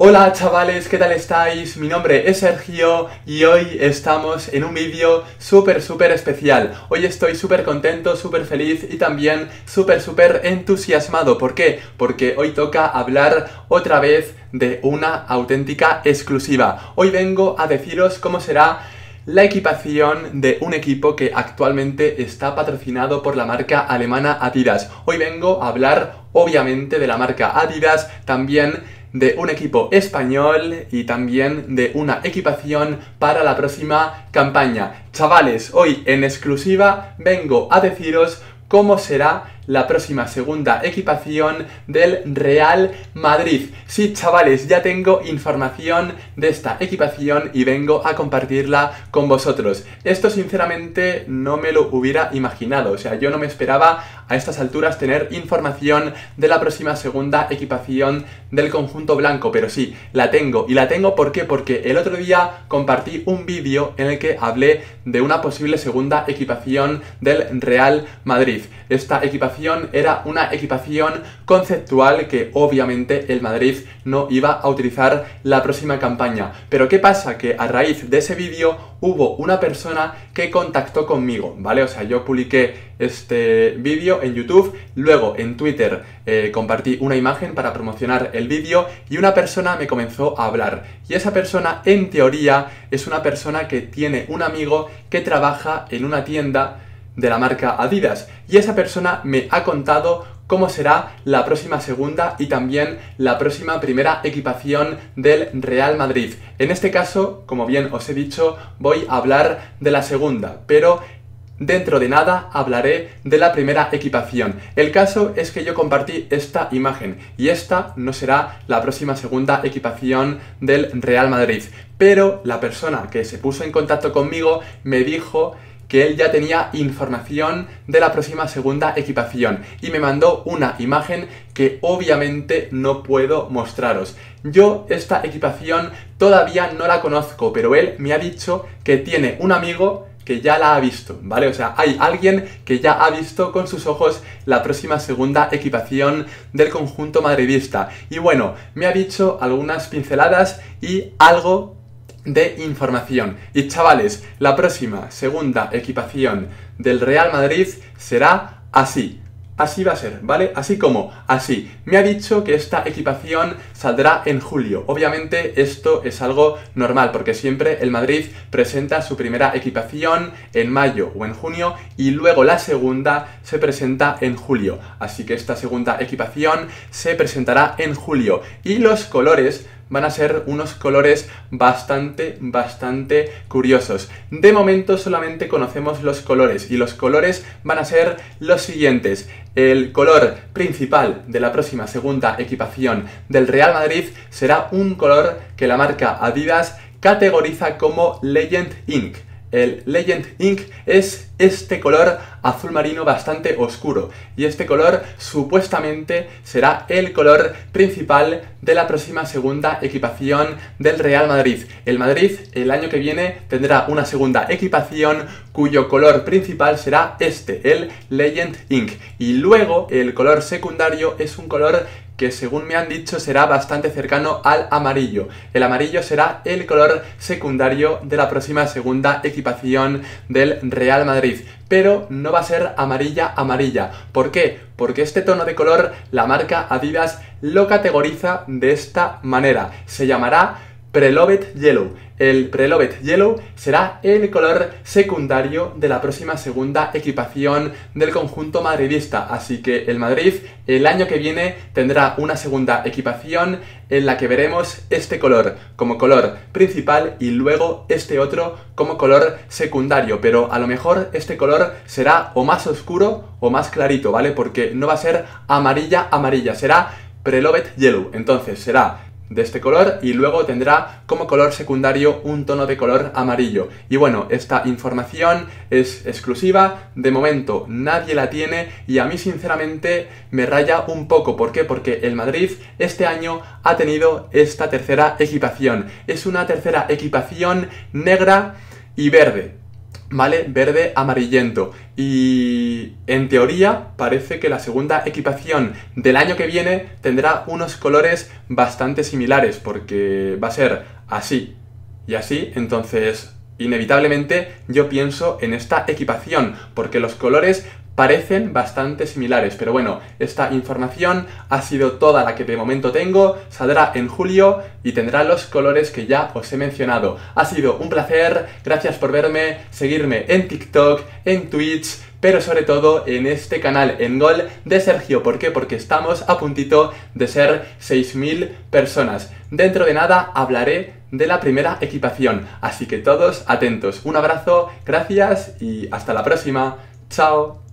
Hola chavales, ¿qué tal estáis? Mi nombre es Sergio y hoy estamos en un vídeo súper súper especial. Hoy estoy súper contento, súper feliz y también súper súper entusiasmado. ¿Por qué? Porque hoy toca hablar otra vez de una auténtica exclusiva. Hoy vengo a deciros cómo será la equipación de un equipo que actualmente está patrocinado por la marca alemana Adidas. Hoy vengo a hablar obviamente de la marca Adidas, también de un equipo español y también de una equipación para la próxima campaña. Chavales, hoy en exclusiva vengo a deciros cómo será la próxima segunda equipación del Real Madrid. Sí, chavales, ya tengo información de esta equipación y vengo a compartirla con vosotros. Esto sinceramente no me lo hubiera imaginado, o sea, yo no me esperaba a estas alturas tener información de la próxima segunda equipación del conjunto blanco, pero sí, la tengo. ¿Y la tengo por qué? Porque el otro día compartí un vídeo en el que hablé de una posible segunda equipación del Real Madrid. Esta equipación era una equipación conceptual que obviamente el Madrid no iba a utilizar la próxima campaña. Pero ¿qué pasa? Que a raíz de ese vídeo hubo una persona que contactó conmigo, ¿vale? O sea, yo publiqué este vídeo en YouTube, luego en Twitter eh, compartí una imagen para promocionar el vídeo y una persona me comenzó a hablar. Y esa persona, en teoría, es una persona que tiene un amigo que trabaja en una tienda de la marca Adidas y esa persona me ha contado cómo será la próxima segunda y también la próxima primera equipación del Real Madrid. En este caso, como bien os he dicho, voy a hablar de la segunda, pero Dentro de nada hablaré de la primera equipación. El caso es que yo compartí esta imagen y esta no será la próxima segunda equipación del Real Madrid. Pero la persona que se puso en contacto conmigo me dijo que él ya tenía información de la próxima segunda equipación y me mandó una imagen que obviamente no puedo mostraros. Yo esta equipación todavía no la conozco, pero él me ha dicho que tiene un amigo que ya la ha visto, ¿vale? O sea, hay alguien que ya ha visto con sus ojos la próxima segunda equipación del conjunto madridista. Y bueno, me ha dicho algunas pinceladas y algo de información. Y chavales, la próxima segunda equipación del Real Madrid será así. Así va a ser, ¿vale? Así como así. Me ha dicho que esta equipación saldrá en julio. Obviamente esto es algo normal porque siempre el Madrid presenta su primera equipación en mayo o en junio y luego la segunda se presenta en julio. Así que esta segunda equipación se presentará en julio. Y los colores van a ser unos colores bastante, bastante curiosos. De momento solamente conocemos los colores y los colores van a ser los siguientes. El color principal de la próxima segunda equipación del Real Madrid será un color que la marca Adidas categoriza como Legend Ink. El Legend Ink es este color azul marino bastante oscuro. Y este color supuestamente será el color principal de la próxima segunda equipación del Real Madrid. El Madrid el año que viene tendrá una segunda equipación cuyo color principal será este, el Legend Ink y luego el color secundario es un color que según me han dicho será bastante cercano al amarillo. El amarillo será el color secundario de la próxima segunda equipación del Real Madrid. Pero no va a ser amarilla amarilla. ¿Por qué? Porque este tono de color la marca Adidas lo categoriza de esta manera. Se llamará Preloved Yellow. El Preloved Yellow será el color secundario de la próxima segunda equipación del conjunto madridista, así que el Madrid el año que viene tendrá una segunda equipación en la que veremos este color como color principal y luego este otro como color secundario, pero a lo mejor este color será o más oscuro o más clarito, ¿vale? Porque no va a ser amarilla amarilla, será Preloved Yellow, entonces será de este color y luego tendrá como color secundario un tono de color amarillo. Y bueno, esta información es exclusiva, de momento nadie la tiene y a mí sinceramente me raya un poco. ¿Por qué? Porque el Madrid este año ha tenido esta tercera equipación. Es una tercera equipación negra y verde. ¿Vale? Verde amarillento. Y en teoría parece que la segunda equipación del año que viene tendrá unos colores bastante similares, porque va a ser así y así, entonces inevitablemente yo pienso en esta equipación, porque los colores parecen bastante similares, pero bueno, esta información ha sido toda la que de momento tengo, saldrá en julio y tendrá los colores que ya os he mencionado. Ha sido un placer, gracias por verme, seguirme en TikTok, en Twitch, pero sobre todo en este canal, en Gol de Sergio. ¿Por qué? Porque estamos a puntito de ser 6.000 personas. Dentro de nada hablaré de la primera equipación, así que todos atentos. Un abrazo, gracias y hasta la próxima. Chao.